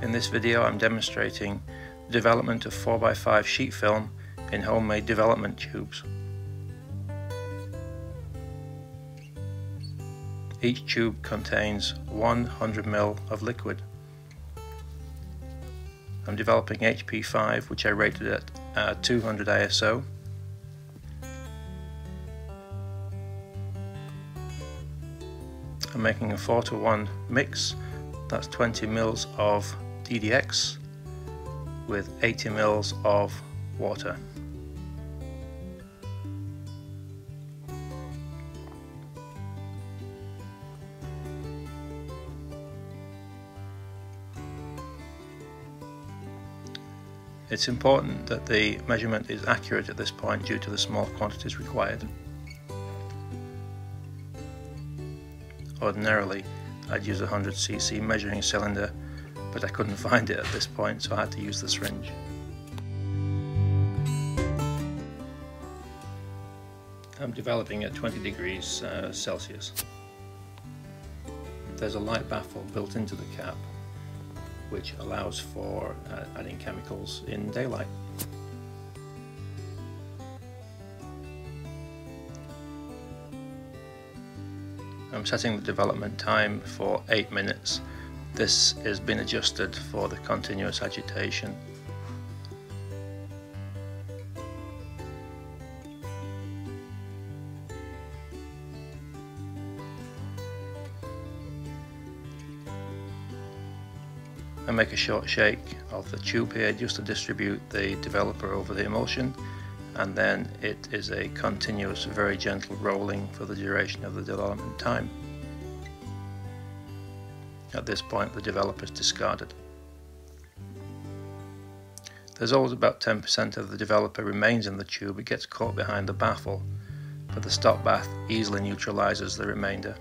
In this video I'm demonstrating the development of 4x5 sheet film in homemade development tubes. Each tube contains 100ml of liquid. I'm developing HP5 which I rated at uh, 200 ISO. I'm making a 4 to 1 mix, that's 20 mils of DDX with 80 mils of water. It's important that the measurement is accurate at this point due to the small quantities required. Ordinarily, I'd use a 100cc measuring cylinder, but I couldn't find it at this point, so I had to use the syringe. I'm developing at 20 degrees uh, Celsius. There's a light baffle built into the cap which allows for uh, adding chemicals in daylight. I'm setting the development time for 8 minutes. This has been adjusted for the continuous agitation. I make a short shake of the tube here just to distribute the developer over the emulsion and then it is a continuous very gentle rolling for the duration of the development time. At this point the developer is discarded. There's always about 10% of the developer remains in the tube, it gets caught behind the baffle, but the stop bath easily neutralizes the remainder.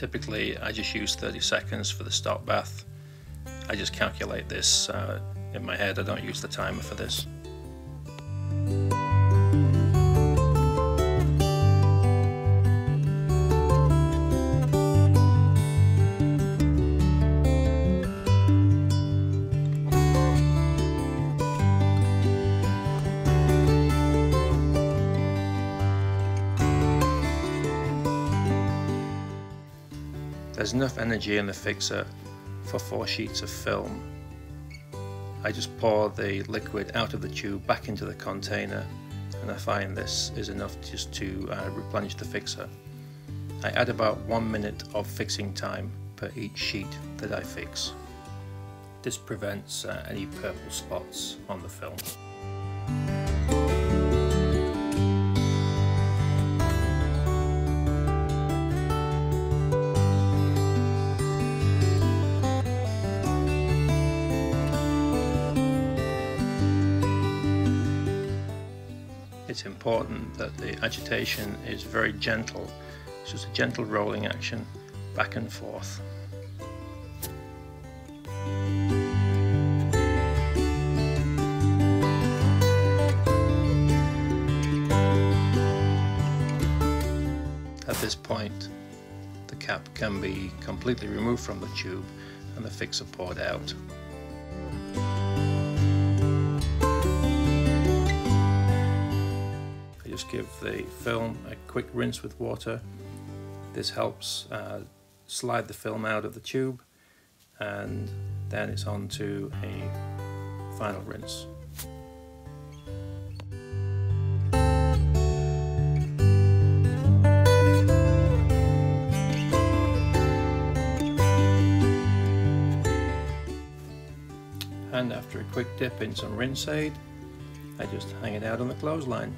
Typically I just use 30 seconds for the stop bath. I just calculate this uh, in my head, I don't use the timer for this. There's enough energy in the fixer for four sheets of film. I just pour the liquid out of the tube back into the container and I find this is enough just to uh, replenish the fixer. I add about one minute of fixing time per each sheet that I fix. This prevents uh, any purple spots on the film. It's important that the agitation is very gentle. It's just a gentle rolling action back and forth. At this point, the cap can be completely removed from the tube and the fixer poured out. Just give the film a quick rinse with water. This helps uh, slide the film out of the tube and then it's on to a final rinse. And after a quick dip in some rinse aid, I just hang it out on the clothesline.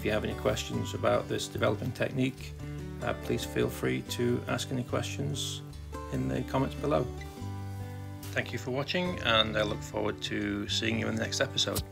If you have any questions about this developing technique, uh, please feel free to ask any questions in the comments below. Thank you for watching and I look forward to seeing you in the next episode.